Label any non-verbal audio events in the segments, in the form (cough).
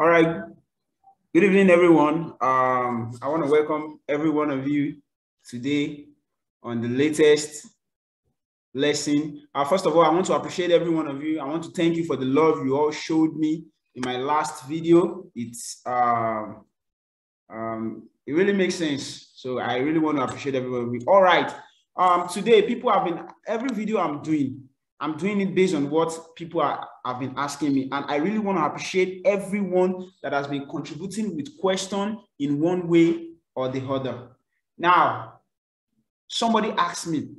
All right. Good evening, everyone. Um, I want to welcome every one of you today on the latest lesson. Uh, first of all, I want to appreciate every one of you. I want to thank you for the love you all showed me in my last video. It's uh, um, it really makes sense. So I really want to appreciate everyone. All right. Um, today, people have been every video I'm doing. I'm doing it based on what people are, have been asking me. And I really want to appreciate everyone that has been contributing with question in one way or the other. Now, somebody asked me,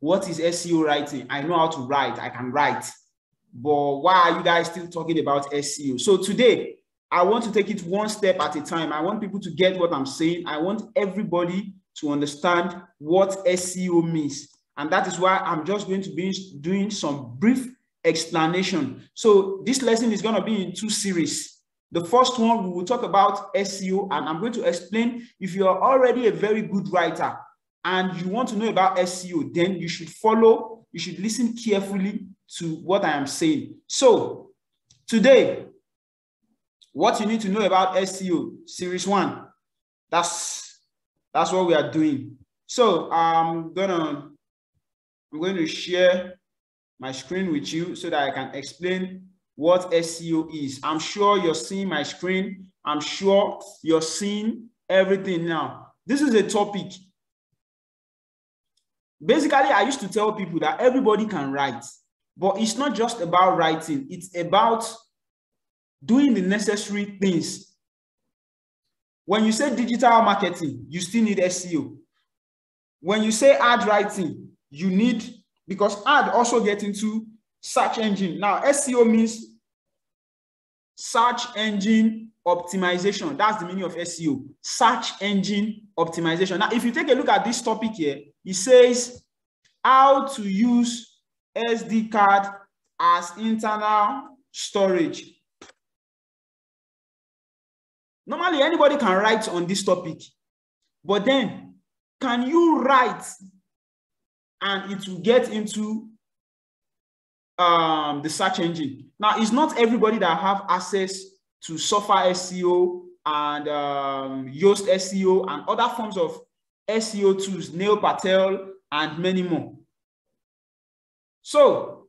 what is SEO writing? I know how to write, I can write, but why are you guys still talking about SEO? So today, I want to take it one step at a time. I want people to get what I'm saying. I want everybody to understand what SEO means. And that is why I'm just going to be doing some brief explanation. So this lesson is going to be in two series. The first one, we will talk about SEO, and I'm going to explain if you are already a very good writer and you want to know about SEO, then you should follow, you should listen carefully to what I am saying. So today, what you need to know about SEO, series one, that's, that's what we are doing. So I'm gonna I'm going to share my screen with you so that I can explain what SEO is. I'm sure you're seeing my screen. I'm sure you're seeing everything now. This is a topic. Basically, I used to tell people that everybody can write, but it's not just about writing. It's about doing the necessary things. When you say digital marketing, you still need SEO. When you say ad writing, you need, because ad also get into search engine. Now, SEO means search engine optimization. That's the meaning of SEO, search engine optimization. Now, if you take a look at this topic here, it says how to use SD card as internal storage. Normally, anybody can write on this topic, but then can you write and it will get into um, the search engine. Now, it's not everybody that have access to Surfer SEO and um, Yoast SEO and other forms of SEO tools, Neil Patel, and many more. So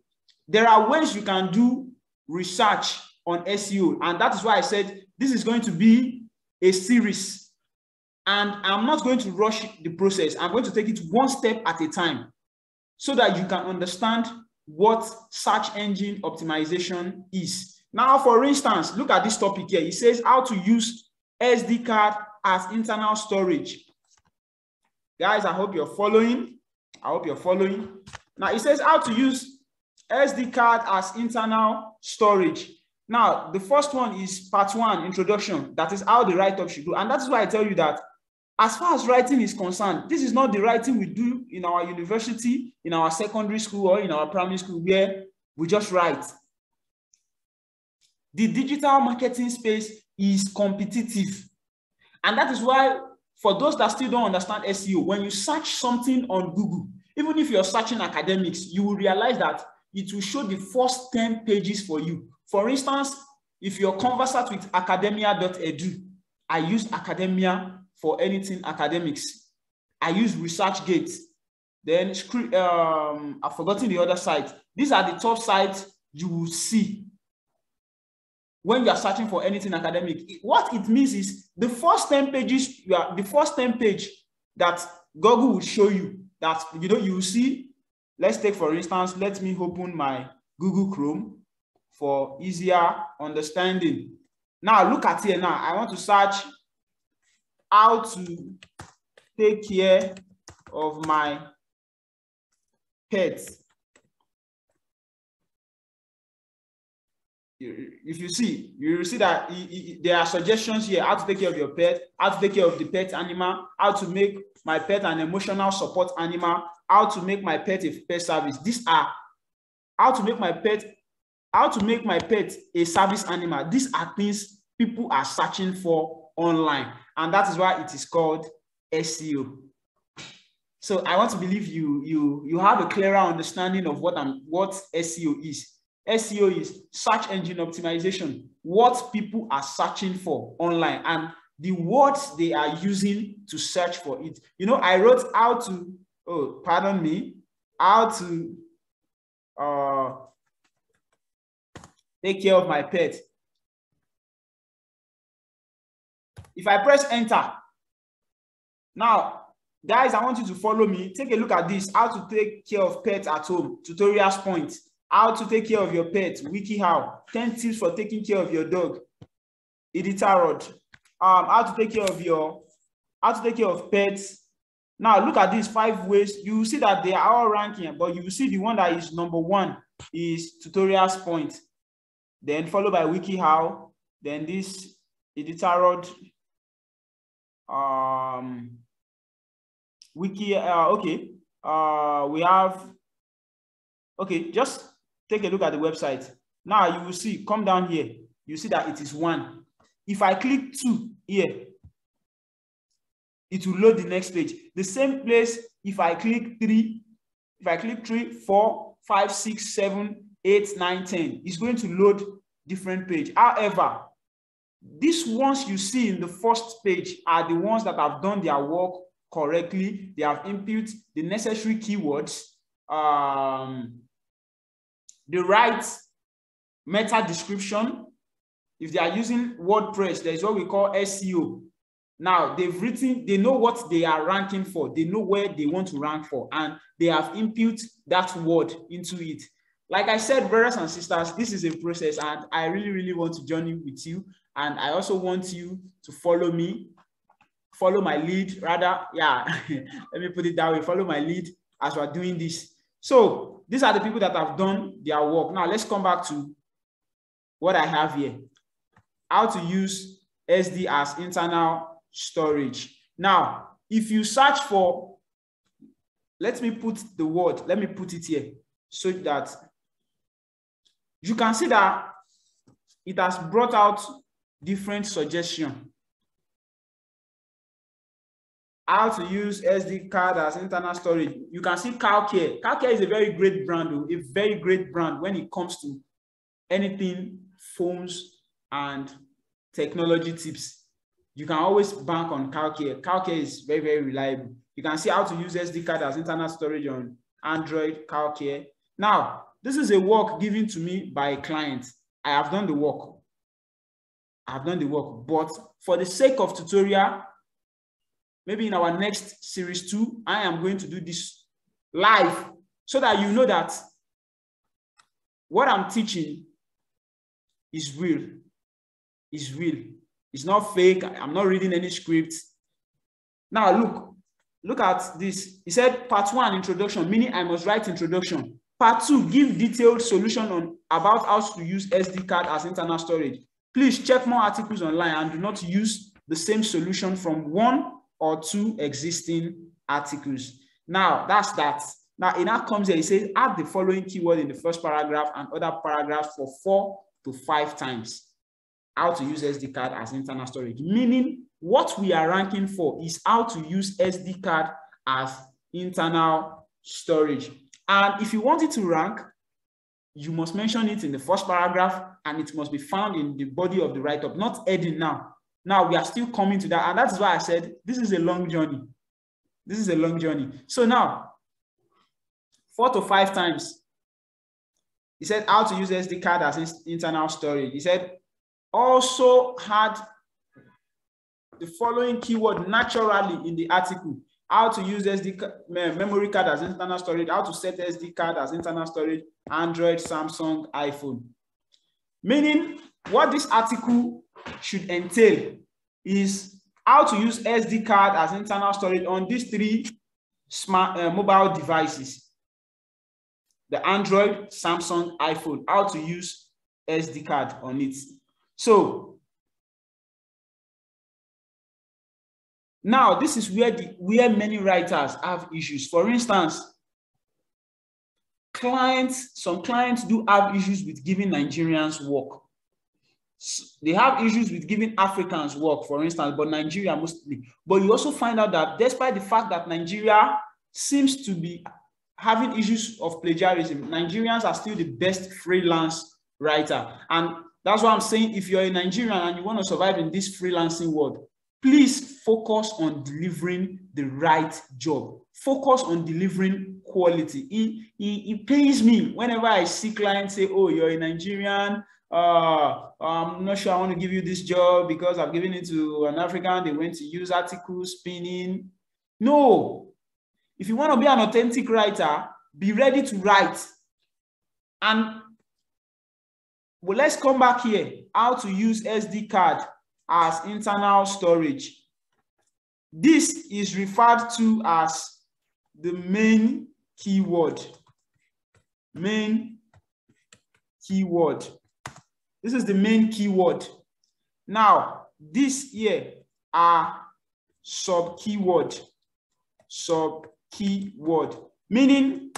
there are ways you can do research on SEO. And that is why I said this is going to be a series. And I'm not going to rush the process. I'm going to take it one step at a time so that you can understand what search engine optimization is. Now, for instance, look at this topic here. It says how to use SD card as internal storage. Guys, I hope you're following. I hope you're following. Now, it says how to use SD card as internal storage. Now, the first one is part one, introduction. That is how the write-up should go. And that is why I tell you that as far as writing is concerned, this is not the writing we do in our university, in our secondary school, or in our primary school, where we just write. The digital marketing space is competitive. And that is why, for those that still don't understand SEO, when you search something on Google, even if you're searching academics, you will realize that it will show the first 10 pages for you. For instance, if you're conversant with academia.edu, I use academia for anything academics. I use ResearchGate. Then um, I've forgotten the other site. These are the top sites you will see when you are searching for anything academic. What it means is the first 10 pages, you are the first 10 page that Google will show you that you know you will see. Let's take for instance, let me open my Google Chrome for easier understanding. Now look at here now. I want to search how to take care of my pets. If you see, you see that there are suggestions here how to take care of your pet, how to take care of the pet animal, how to make my pet an emotional support animal, how to make my pet a pet service. These are how to make my pet, how to make my pet a service animal. These are things people are searching for online. And that is why it is called SEO. So I want to believe you, you, you have a clearer understanding of what, I'm, what SEO is. SEO is search engine optimization, what people are searching for online and the words they are using to search for it. You know, I wrote how to, oh, pardon me, how to uh, take care of my pet. If I press enter, now, guys, I want you to follow me. Take a look at this, how to take care of pets at home, tutorials point, how to take care of your pet, WikiHow, 10 tips for taking care of your dog, Iditarod, um, how to take care of your, how to take care of pets. Now, look at these five ways. You see that they are all ranking, but you see the one that is number one is tutorials point, then followed by WikiHow, then this Iditarod, um, wiki uh, okay. Uh we have okay just take a look at the website. Now you will see come down here. You see that it is one. If i click two here it will load the next page. The same place if i click three if i click three four five six seven eight nine ten it's going to load different page. However these ones you see in the first page are the ones that have done their work correctly. They have input the necessary keywords, um, the right meta description. If they are using WordPress, there is what we call SEO. Now they've written, they know what they are ranking for. They know where they want to rank for, and they have input that word into it. Like I said, brothers and sisters, this is a process, and I really, really want to join journey with you. And I also want you to follow me follow my lead rather yeah (laughs) let me put it that way follow my lead as we're doing this. So these are the people that have done their work. Now let's come back to what i have here. How to use sd as internal storage. Now if you search for let me put the word let me put it here so that you can see that it has brought out different suggestion how to use SD card as internal storage. You can see Carlcare. Carlcare is a very great brand, oh, a very great brand when it comes to anything phones and technology tips. You can always bank on Carlcare. Carlcare is very, very reliable. You can see how to use SD card as internal storage on Android, Carlcare. Now, this is a work given to me by a client. I have done the work. I have done the work, but for the sake of tutorial, maybe in our next series two, I am going to do this live so that you know that what I'm teaching is real. Is real. It's not fake. I'm not reading any script. Now look, look at this. He said part one introduction, meaning I must write introduction. Part two, give detailed solution on about how to use SD card as internal storage. Please check more articles online and do not use the same solution from one or two existing articles. Now, that's that. Now, it now comes here, it says add the following keyword in the first paragraph and other paragraphs for four to five times. How to use SD card as internal storage, meaning what we are ranking for is how to use SD card as internal storage. And if you want it to rank, you must mention it in the first paragraph and it must be found in the body of the write-up, not adding now. Now we are still coming to that. And that's why I said this is a long journey. This is a long journey. So now, four to five times, he said how to use SD card as internal storage. He said also had the following keyword naturally in the article. How to use SD memory card as internal storage, how to set SD card as internal storage, Android, Samsung, iPhone. Meaning what this article should entail is how to use SD card as internal storage on these three smart uh, mobile devices. The Android, Samsung, iPhone, how to use SD card on it. So now this is where the where many writers have issues. For instance, clients, some clients do have issues with giving Nigerians work they have issues with giving Africans work, for instance, but Nigeria mostly. But you also find out that despite the fact that Nigeria seems to be having issues of plagiarism, Nigerians are still the best freelance writer. And that's why I'm saying if you're a Nigerian and you want to survive in this freelancing world, please focus on delivering the right job. Focus on delivering quality. It, it, it pays me whenever I see clients say, oh, you're a Nigerian, uh, I'm not sure I want to give you this job because I've given it to an African. They went to use articles, spinning. No. If you want to be an authentic writer, be ready to write. And well, let's come back here. How to use SD card as internal storage. This is referred to as the main keyword. Main keyword. This is the main keyword. Now, this here are sub keyword. Sub keyword. Meaning,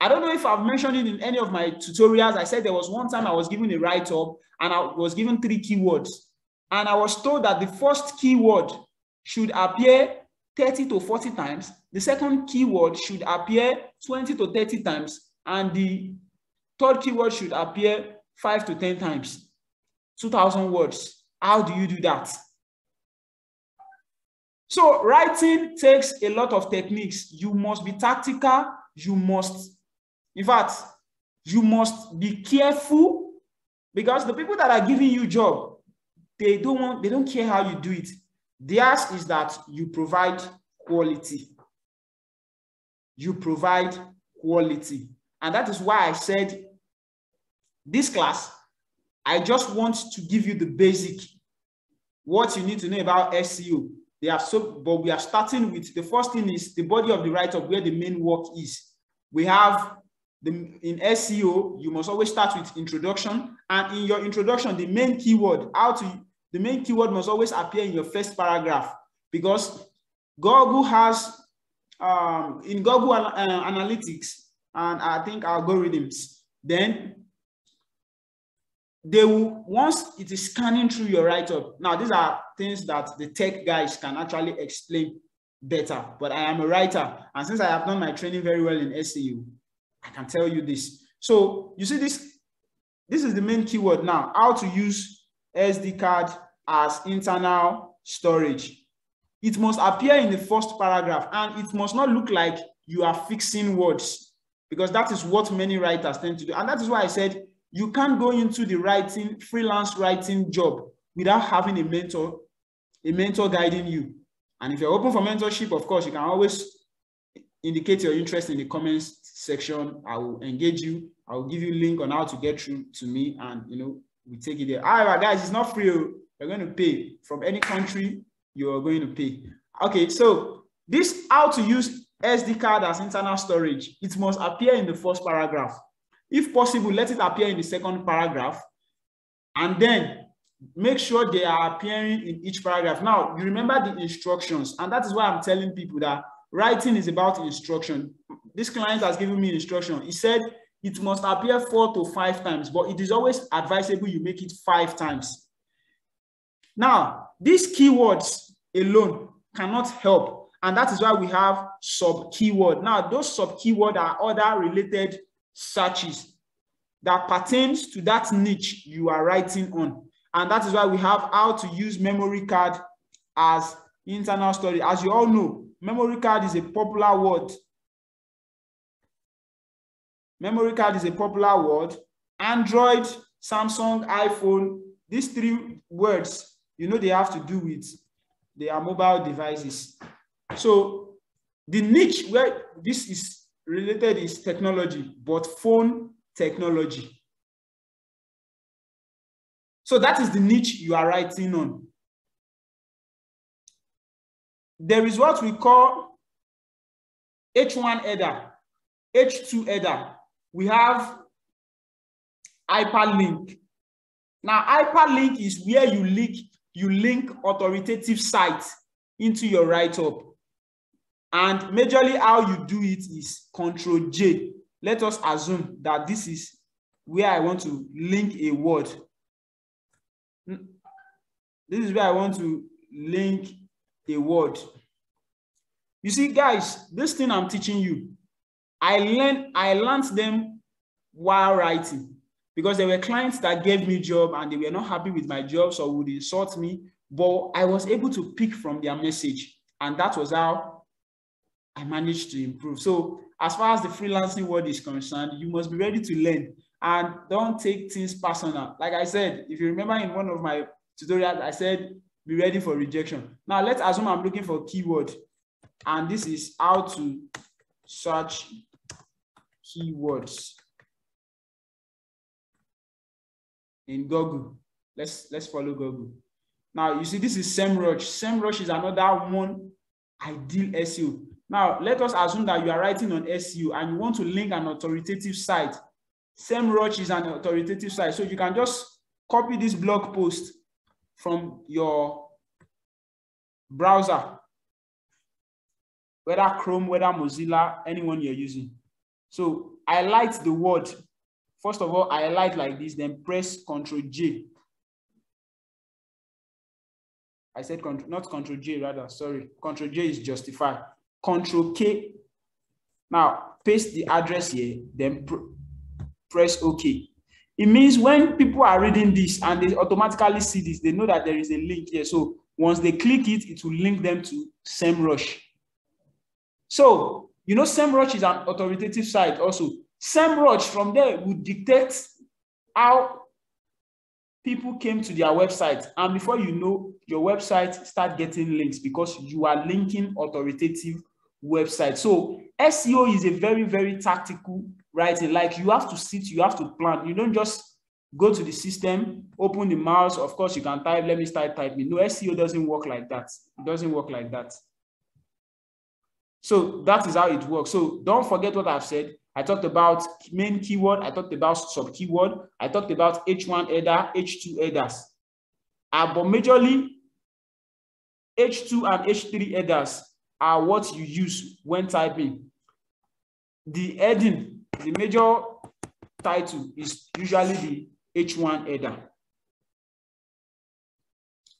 I don't know if I've mentioned it in any of my tutorials. I said there was one time I was given a write-up and I was given three keywords. And I was told that the first keyword should appear 30 to 40 times. The second keyword should appear 20 to 30 times. And the third keyword should appear 5 to 10 times. 2,000 words. How do you do that? So writing takes a lot of techniques. You must be tactical. You must, in fact, you must be careful because the people that are giving you job, they don't want, they don't care how you do it. Theirs is that you provide quality. You provide quality. And that is why I said this class, I just want to give you the basic, what you need to know about SEO. They are so, but we are starting with the first thing is the body of the write-up where the main work is. We have the in SEO, you must always start with introduction. And in your introduction, the main keyword, how to the main keyword must always appear in your first paragraph because Google has um, in Google uh, Analytics and I think algorithms, then they will, once it is scanning through your write-up, now these are things that the tech guys can actually explain better, but I am a writer. And since I have done my training very well in SEO, I can tell you this. So you see this, this is the main keyword now, how to use SD card as internal storage. It must appear in the first paragraph and it must not look like you are fixing words because that is what many writers tend to do. And that is why I said you can't go into the writing, freelance writing job without having a mentor, a mentor guiding you. And if you're open for mentorship, of course, you can always indicate your interest in the comments section. I will engage you. I will give you a link on how to get through to me and, you know, we take it there. However, guys, it's not free. Oh. You're going to pay from any country you are going to pay. Okay, so this how to use SD card as internal storage. It must appear in the first paragraph. If possible, let it appear in the second paragraph. And then make sure they are appearing in each paragraph. Now, you remember the instructions. And that is why I'm telling people that writing is about instruction. This client has given me instruction. He said it must appear four to five times, but it is always advisable you make it five times. Now, these keywords alone cannot help. And that is why we have sub keyword. Now, those sub keyword are other related searches that pertains to that niche you are writing on. And that is why we have how to use memory card as internal storage. As you all know, memory card is a popular word. Memory card is a popular word. Android, Samsung, iPhone, these three words, you know, they have to do with their mobile devices. So the niche where this is related is technology, but phone technology. So that is the niche you are writing on. There is what we call H1 header, H2 header. We have hyperlink. Now, hyperlink is where you link, you link authoritative sites into your write-up. And majorly how you do it is control J. Let us assume that this is where I want to link a word. This is where I want to link a word. You see, guys, this thing I'm teaching you, I learned, I learned them while writing because there were clients that gave me job and they were not happy with my job, so would insult me. But I was able to pick from their message, and that was how I managed to improve. So as far as the freelancing world is concerned, you must be ready to learn and don't take things personal. Like I said, if you remember in one of my tutorials, I said, be ready for rejection. Now let's assume I'm looking for keyword and this is how to search keywords in Google. Let's let's follow Google. Now you see this is SEMrush. SEMrush is another one ideal SEO. Now let us assume that you are writing on SEO and you want to link an authoritative site. SEMrush is an authoritative site, so you can just copy this blog post from your browser, whether Chrome, whether Mozilla, anyone you're using. So highlight the word. First of all, highlight like this, then press Control J. I said control, not Control J, rather, sorry. Control J is justify. Control K. Now, paste the address here, then pr press OK. It means when people are reading this and they automatically see this, they know that there is a link here. So once they click it, it will link them to SEMrush. So, you know, SEMrush is an authoritative site also. SEMrush from there would dictate how people came to their website. And before you know, your website start getting links because you are linking authoritative websites. So SEO is a very, very tactical writing. Like you have to sit, you have to plan. You don't just go to the system, open the mouse. Of course, you can type, let me start typing. No, SEO doesn't work like that. It doesn't work like that. So that is how it works. So don't forget what I've said. I talked about main keyword. I talked about sub keyword. I talked about H1 header, H2 headers. Uh, but majorly, H2 and H3 headers are what you use when typing. The heading, the major title is usually the H1 header.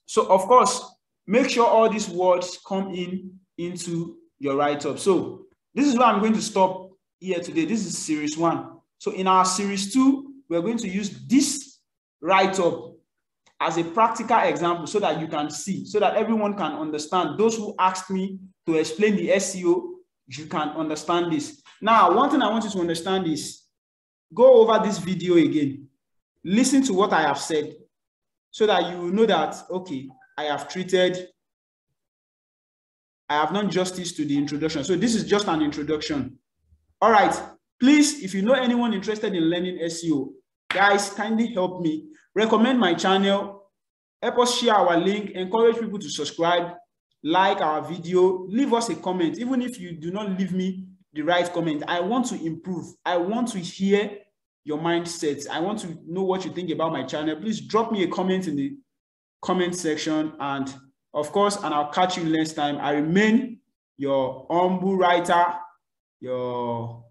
So of course, make sure all these words come in into your write-up. So this is where I'm going to stop here today. This is series one. So in our series two, we're going to use this write-up as a practical example so that you can see, so that everyone can understand. Those who asked me to explain the SEO, you can understand this. Now, one thing I want you to understand is go over this video again. Listen to what I have said so that you know that, okay, I have treated, I have done justice to the introduction. So this is just an introduction. All right, please, if you know anyone interested in learning SEO, guys, kindly help me. Recommend my channel, help us share our link, encourage people to subscribe, like our video, leave us a comment. Even if you do not leave me the right comment, I want to improve. I want to hear your mindset. I want to know what you think about my channel. Please drop me a comment in the comment section. And of course, and I'll catch you next time. I remain your humble writer, your,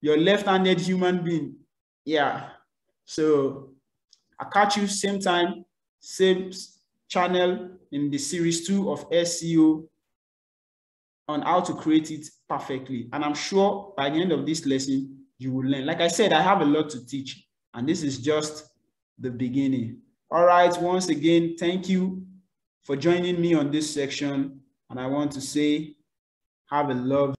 your left-handed human being. Yeah. So I'll catch you same time, same channel in the series two of SEO on how to create it perfectly. And I'm sure by the end of this lesson, you will learn. Like I said, I have a lot to teach, and this is just the beginning. All right, once again, thank you for joining me on this section. And I want to say, have a love.